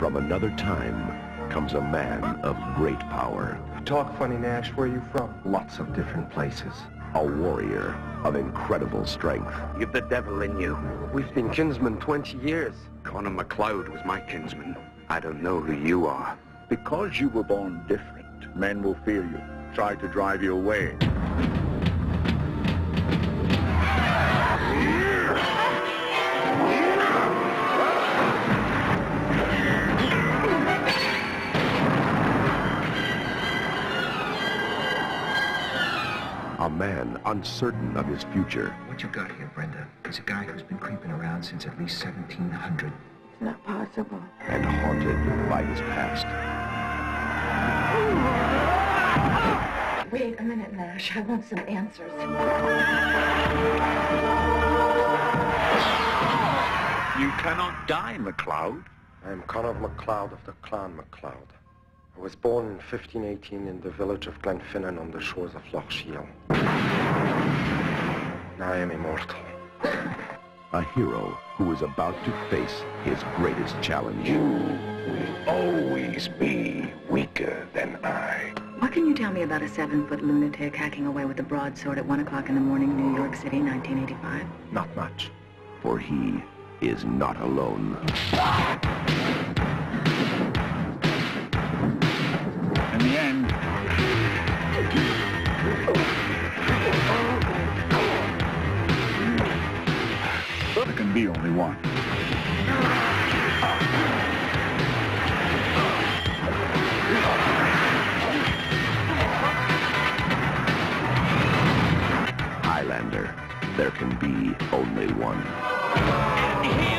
From another time comes a man of great power. Talk funny, Nash. Where are you from? Lots of different places. A warrior of incredible strength. You've the devil in you. We've been kinsmen 20 years. Connor MacLeod was my kinsman. I don't know who you are. Because you were born different, men will fear you, try to drive you away. A man uncertain of his future. What you got here, Brenda, is a guy who's been creeping around since at least 1700. It's not possible. and haunted by his past. Wait a minute, Nash. I want some answers. You cannot die, MacLeod. I am Connor MacLeod of the Clan MacLeod. I was born in 1518 in the village of Glenfinnan on the shores of Loch Shiel. Now I am immortal. A hero who is about to face his greatest challenge. You will always be weaker than I. What can you tell me about a seven-foot lunatic hacking away with a broadsword at 1 o'clock in the morning, in New York City, 1985? Not much. For he is not alone. Can be only one. Highlander. There can be only one.